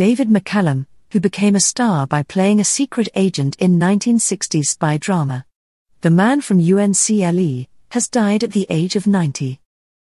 David McCallum, who became a star by playing a secret agent in 1960s spy drama. The man from UNCLE has died at the age of 90.